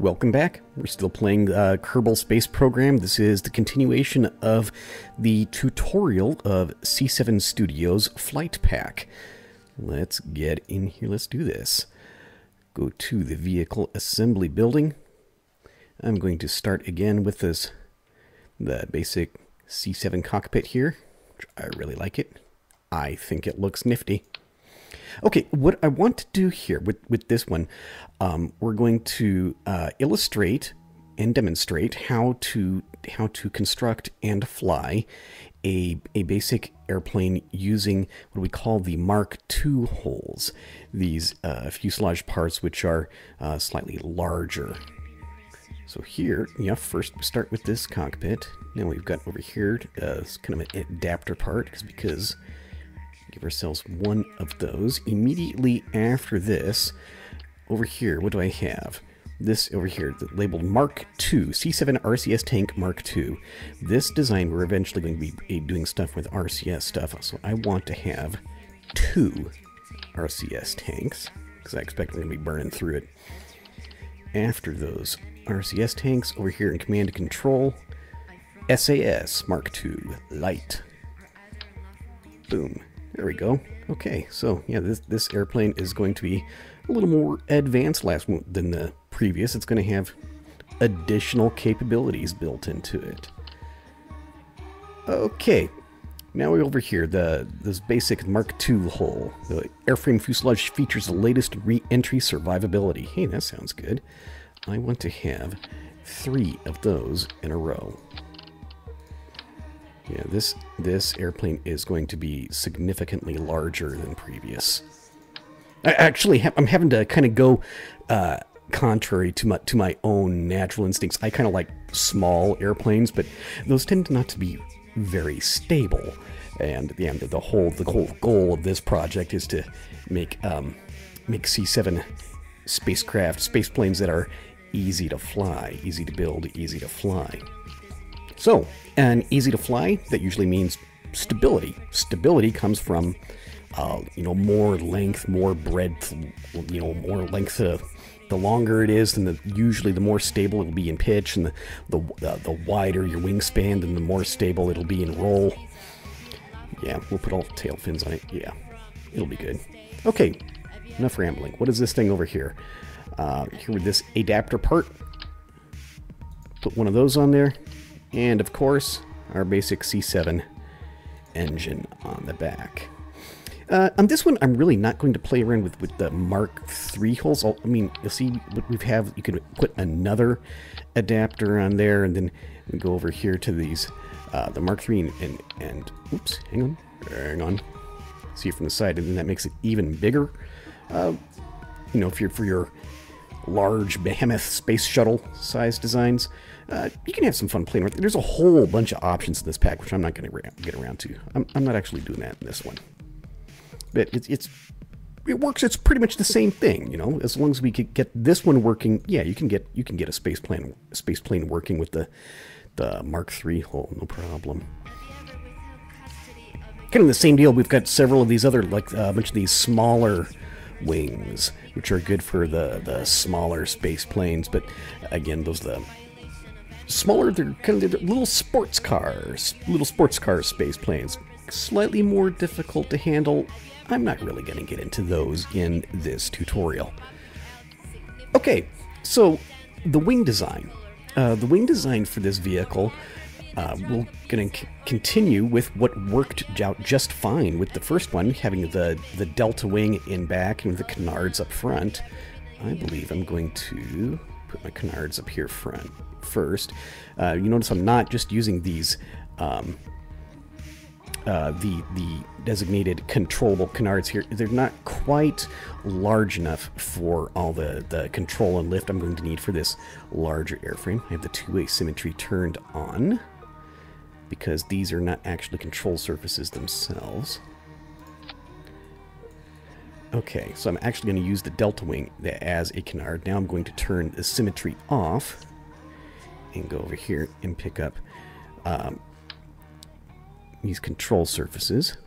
Welcome back. We're still playing uh, Kerbal Space Program. This is the continuation of the tutorial of C7 Studios Flight Pack. Let's get in here. Let's do this. Go to the vehicle assembly building. I'm going to start again with this the basic C7 cockpit here. I really like it. I think it looks nifty. Okay, what I want to do here with, with this one, um, we're going to uh, illustrate and demonstrate how to how to construct and fly a, a basic airplane using what we call the Mark II hulls, these uh, fuselage parts which are uh, slightly larger. So here, yeah, first we start with this cockpit. Now we've got over here uh, kind of an adapter part because Give ourselves one of those. Immediately after this, over here, what do I have? This over here, labeled Mark II, C7 RCS Tank Mark II. This design, we're eventually going to be doing stuff with RCS stuff, so I want to have two RCS tanks, because I expect we're going to be burning through it. After those RCS tanks, over here in Command and Control, SAS Mark II Light. Boom. There we go. Okay, so yeah, this, this airplane is going to be a little more advanced last than the previous. It's going to have additional capabilities built into it. Okay, now we're over here, the this basic Mark II hull. The airframe fuselage features the latest re-entry survivability. Hey, that sounds good. I want to have three of those in a row. Yeah, this this airplane is going to be significantly larger than previous. I actually, I'm having to kind of go uh, contrary to my to my own natural instincts. I kind of like small airplanes, but those tend not to be very stable. And the end, the whole the whole goal of this project is to make um, make C7 spacecraft space planes that are easy to fly, easy to build, easy to fly. So, and easy to fly, that usually means stability. Stability comes from, uh, you know, more length, more breadth, you know, more length. Uh, the longer it is, then the, usually the more stable it'll be in pitch, and the the, uh, the wider your wingspan, then the more stable it'll be in roll. Yeah, we'll put all the tail fins on it. Yeah, it'll be good. Okay, enough rambling. What is this thing over here? Uh, here with this adapter part. Put one of those on there. And of course, our basic C7 engine on the back. Uh, on this one, I'm really not going to play around with, with the Mark III hulls. I mean, you'll see what we have. You can put another adapter on there, and then we go over here to these, uh, the Mark III, and, and, and, oops, hang on, hang on. See it from the side, and then that makes it even bigger. Uh, you know, if you're for your large behemoth space shuttle size designs, uh, you can have some fun playing with it. There's a whole bunch of options in this pack, which I'm not going to get around to. I'm, I'm, not actually doing that in this one. But it's, it's it works. It's pretty much the same thing, you know. As long as we could get this one working, yeah, you can get you can get a space plane space plane working with the the Mark III hull, no problem. Kind of the same deal. We've got several of these other like uh, a bunch of these smaller wings, which are good for the the smaller space planes. But again, those the smaller. They're kind of they're little sports cars, little sports car space planes. Slightly more difficult to handle. I'm not really going to get into those in this tutorial. Okay, so the wing design. Uh, the wing design for this vehicle uh, we're going to continue with what worked out just fine with the first one, having the, the delta wing in back and the canards up front. I believe I'm going to put my canards up here front first. Uh, you notice I'm not just using these um, uh, the the designated controllable canards here. They're not quite large enough for all the, the control and lift I'm going to need for this larger airframe. I have the two-way symmetry turned on because these are not actually control surfaces themselves. Okay, so I'm actually going to use the delta wing as a canard. Now I'm going to turn the symmetry off and go over here and pick up um, these control surfaces.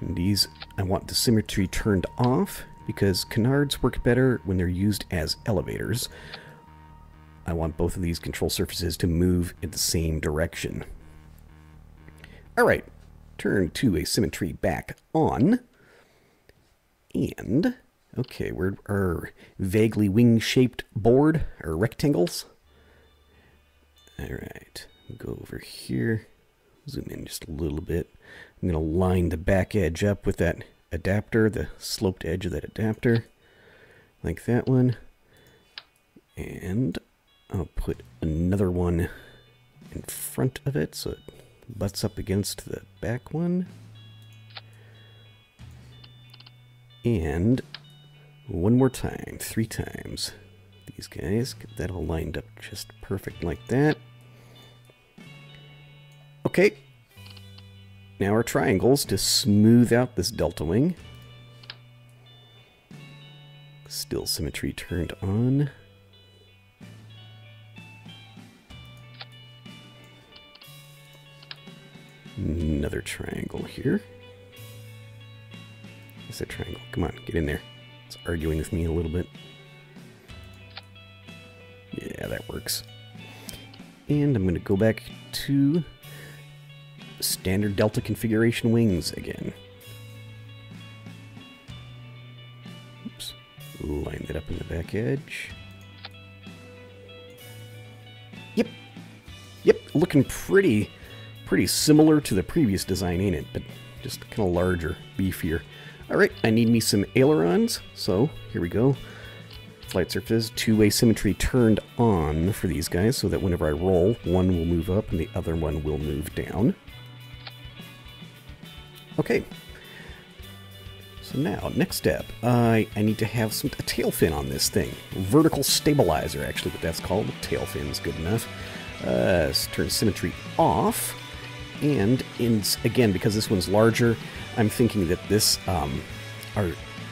And these, I want the symmetry turned off because canards work better when they're used as elevators I want both of these control surfaces to move in the same direction. Alright, turn to asymmetry back on. And, okay, we're our vaguely wing-shaped board, or rectangles? Alright, go over here, zoom in just a little bit. I'm to line the back edge up with that adapter, the sloped edge of that adapter, like that one. And I'll put another one in front of it so it butts up against the back one. And one more time, three times. These guys, get that all lined up just perfect like that. Okay. Now our triangles to smooth out this delta wing. Still symmetry turned on. Another triangle here. It's a triangle. Come on, get in there. It's arguing with me a little bit. Yeah, that works. And I'm going to go back to standard delta configuration wings again. Oops. Line that up in the back edge. Yep. Yep, looking pretty pretty similar to the previous design, ain't it? But just kind of larger, beefier. All right, I need me some ailerons, so here we go. Flight surface, two-way symmetry turned on for these guys so that whenever I roll, one will move up and the other one will move down. Okay. So now, next step, I, I need to have some a tail fin on this thing. Vertical stabilizer, actually, what that's called. Tail fin is good enough. Uh, turn symmetry off. And in again, because this one's larger, I'm thinking that this um, our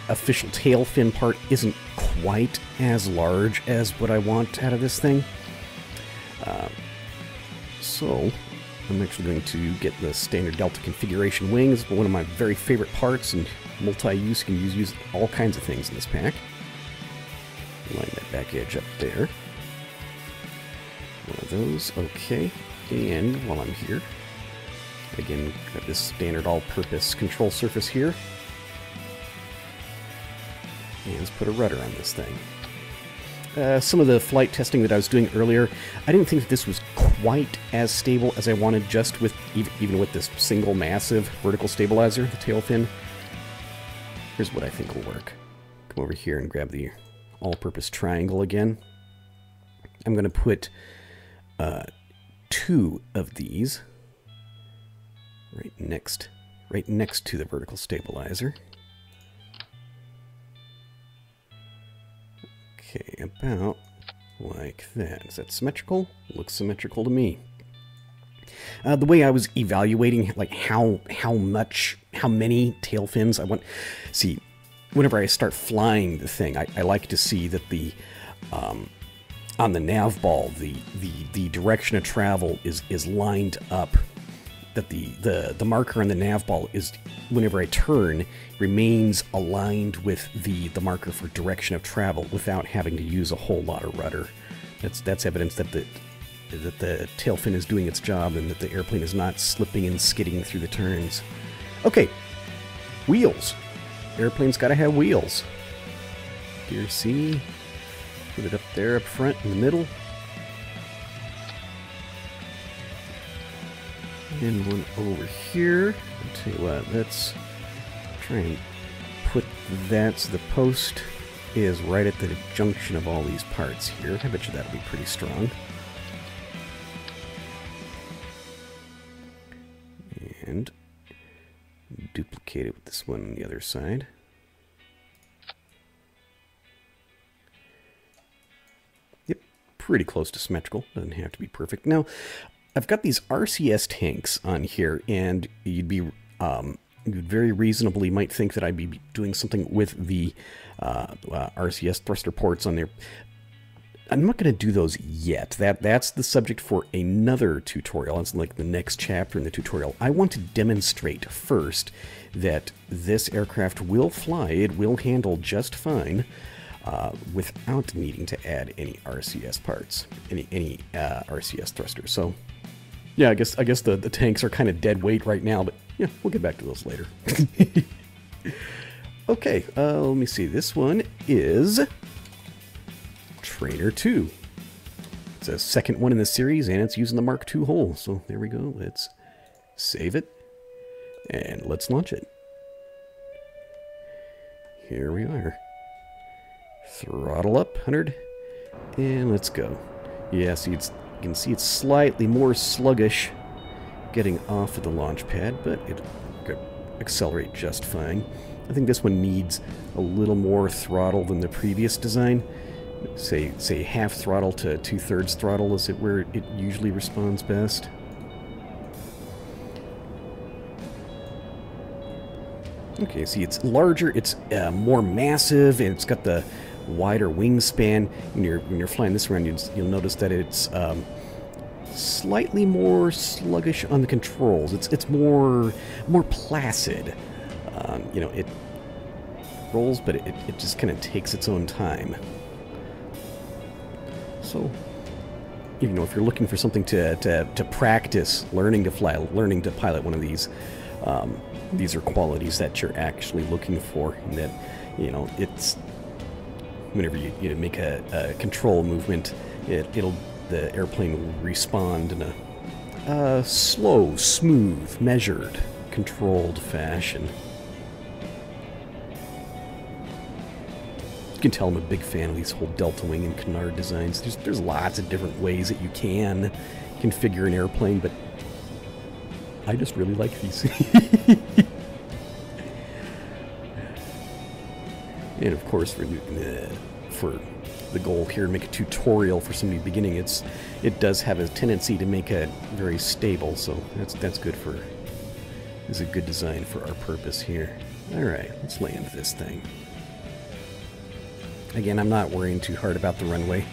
official tail fin part isn't quite as large as what I want out of this thing. Uh, so I'm actually going to get the standard Delta configuration wings, one of my very favorite parts and multi-use. Can use, use all kinds of things in this pack. Line that back edge up there. One of those, okay. And while I'm here, Again, got this standard all-purpose control surface here. And let's put a rudder on this thing. Uh, some of the flight testing that I was doing earlier, I didn't think that this was quite as stable as I wanted just with even with this single massive vertical stabilizer, the tail fin. Here's what I think will work. Come over here and grab the all-purpose triangle again. I'm going to put uh, two of these right next, right next to the vertical stabilizer. Okay, about like that. Is that symmetrical? Looks symmetrical to me. Uh, the way I was evaluating like how how much how many tail fins I want see whenever I start flying the thing I, I like to see that the um, on the nav ball the, the the direction of travel is is lined up that the, the, the marker on the nav ball is, whenever I turn, remains aligned with the, the marker for direction of travel without having to use a whole lot of rudder. That's, that's evidence that the, that the tail fin is doing its job and that the airplane is not slipping and skidding through the turns. Okay, wheels. Airplane's got to have wheels. Gear C, put it up there up front in the middle. And one over here. I'll tell you what, let's try and put that so the post is right at the junction of all these parts here. I bet you that'll be pretty strong. And duplicate it with this one on the other side. Yep, pretty close to symmetrical. Doesn't have to be perfect. Now, I've got these RCS tanks on here, and you'd be um, you very reasonably might think that I'd be doing something with the uh, uh, RCS thruster ports on there. I'm not going to do those yet. That That's the subject for another tutorial. It's like the next chapter in the tutorial. I want to demonstrate first that this aircraft will fly. It will handle just fine uh, without needing to add any RCS parts, any any uh, RCS thrusters. So, yeah, I guess I guess the, the tanks are kind of dead weight right now, but yeah, we'll get back to those later. okay, uh, let me see. This one is Trainer 2. It's a second one in the series, and it's using the Mark II hull. So there we go. Let's save it, and let's launch it. Here we are. Throttle up, 100, and let's go. Yeah, see, it's, can see it's slightly more sluggish getting off of the launch pad, but it'll accelerate just fine. I think this one needs a little more throttle than the previous design. Say, say half throttle to two-thirds throttle is it where it usually responds best. Okay, see, it's larger, it's uh, more massive, and it's got the wider wingspan. When you're when you're flying this around, you'll, you'll notice that it's um, slightly more sluggish on the controls. It's it's more more placid. Um, you know, it rolls, but it, it just kind of takes its own time. So, you know, if you're looking for something to, to, to practice learning to fly, learning to pilot one of these, um, these are qualities that you're actually looking for. And that, you know, it's whenever you, you make a, a control movement, it, it'll the airplane will respond in a uh, slow, smooth, measured, controlled fashion. You can tell I'm a big fan of these whole Delta Wing and Canard designs. There's, there's lots of different ways that you can configure an airplane, but I just really like these. and of course, for, uh, for the goal here to make a tutorial for somebody beginning, it's it does have a tendency to make it very stable, so that's that's good for is a good design for our purpose here. Alright, let's land this thing. Again, I'm not worrying too hard about the runway.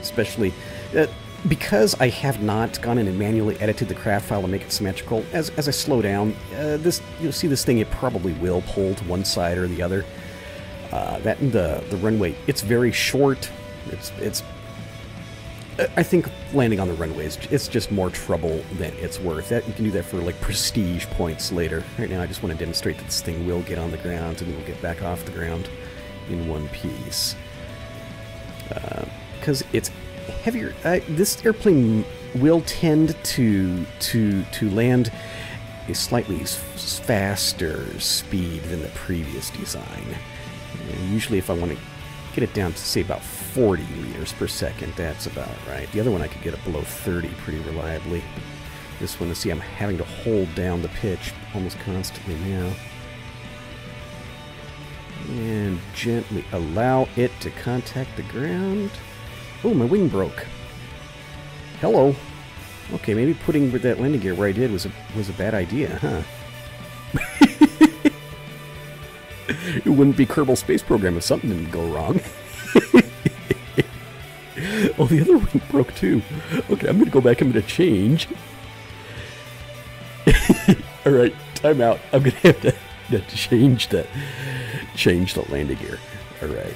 Especially uh, because I have not gone in and manually edited the craft file to make it symmetrical. As, as I slow down, uh, this you'll see this thing, it probably will pull to one side or the other. Uh, that the the runway, it's very short. It's it's. I think landing on the runway is it's just more trouble than it's worth. That you can do that for like prestige points later. Right now, I just want to demonstrate that this thing will get on the ground and will get back off the ground in one piece. Because uh, it's heavier. Uh, this airplane will tend to to to land a slightly faster speed than the previous design. Usually if I want to get it down to say about 40 meters per second, that's about right. The other one I could get it below 30 pretty reliably. This one, to see, I'm having to hold down the pitch almost constantly now. And gently allow it to contact the ground. Oh, my wing broke. Hello. Okay, maybe putting that landing gear where I did was a, was a bad idea, huh? it wouldn't be Kerbal Space Program if something didn't go wrong. oh, the other wing broke too. Okay, I'm gonna go back. I'm gonna change. All right, time out. I'm gonna have to, have to change the change the landing gear. All right.